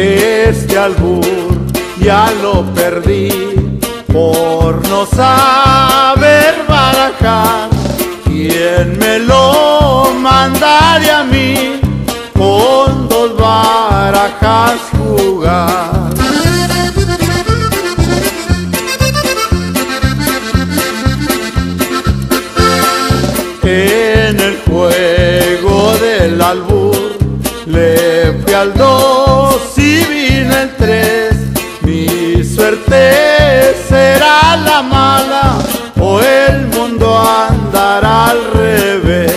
Este albur ya lo perdí por no saber barajar. ¿Quién me lo mandaría a mí con dos barajas jugar? En el juego del albur le fui al dos será la mala o el mundo andará al revés.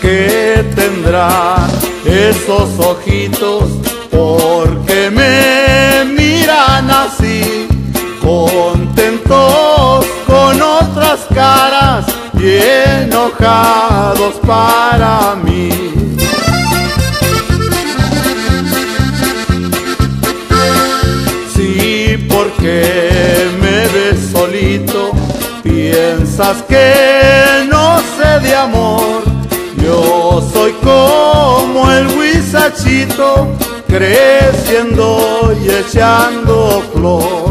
¿Qué tendrá esos ojitos? Porque me miran así, contentos con otras caras enojados para mí. Sí, porque me ves solito, piensas que no sé de amor. Yo soy como el huizachito, creciendo y echando flor.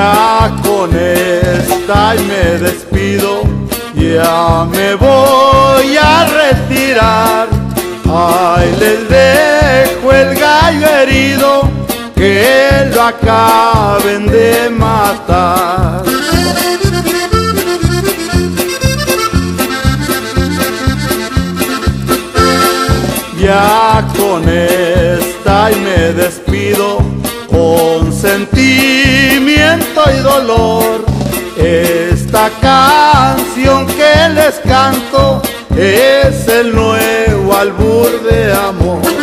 Ya con esta y me despido, ya me voy a retirar. Ay, les dejo el gallo herido, que lo acaben de matar. Ya con esta y me despido con sentimiento y dolor. Esta canción que les canto es el nuevo albur de amor.